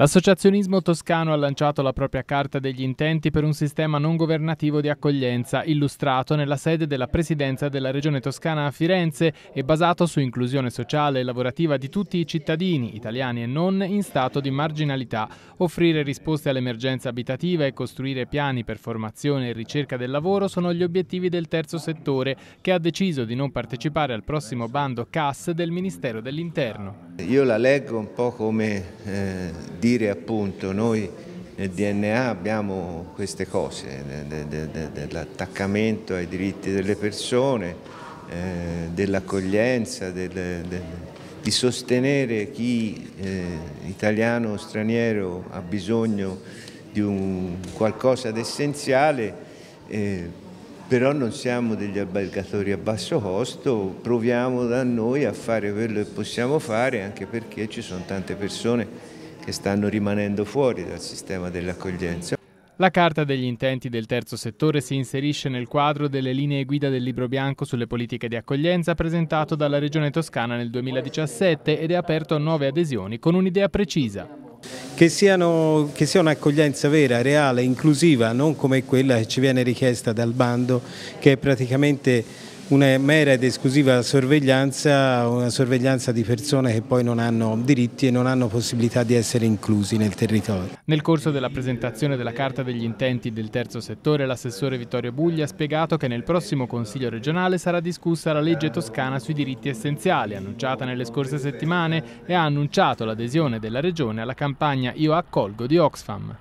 L'associazionismo toscano ha lanciato la propria carta degli intenti per un sistema non governativo di accoglienza, illustrato nella sede della presidenza della regione toscana a Firenze e basato su inclusione sociale e lavorativa di tutti i cittadini, italiani e non, in stato di marginalità, offrire risposte all'emergenza abitativa e costruire piani per formazione e ricerca del lavoro sono gli obiettivi del terzo settore, che ha deciso di non partecipare al prossimo bando CAS del Ministero dell'Interno. Io la leggo un po' come eh, dire appunto noi nel DNA abbiamo queste cose, de, de, de, dell'attaccamento ai diritti delle persone, eh, dell'accoglienza, di sostenere chi eh, italiano o straniero ha bisogno di un qualcosa d'essenziale eh, però non siamo degli albergatori a basso costo, proviamo da noi a fare quello che possiamo fare anche perché ci sono tante persone che stanno rimanendo fuori dal sistema dell'accoglienza. La Carta degli intenti del terzo settore si inserisce nel quadro delle linee guida del Libro Bianco sulle politiche di accoglienza presentato dalla Regione Toscana nel 2017 ed è aperto a nuove adesioni con un'idea precisa che, siano, che sia un'accoglienza vera, reale, inclusiva, non come quella che ci viene richiesta dal bando, che è praticamente una mera ed esclusiva sorveglianza, una sorveglianza di persone che poi non hanno diritti e non hanno possibilità di essere inclusi nel territorio. Nel corso della presentazione della Carta degli intenti del terzo settore, l'assessore Vittorio Bugli ha spiegato che nel prossimo Consiglio regionale sarà discussa la legge toscana sui diritti essenziali, annunciata nelle scorse settimane, e ha annunciato l'adesione della regione alla campagna Io accolgo di Oxfam.